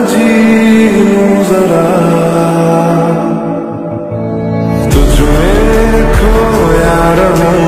जी जरा। तुझ में खोया रहूँ।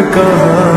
नजदीकिया फिर कहा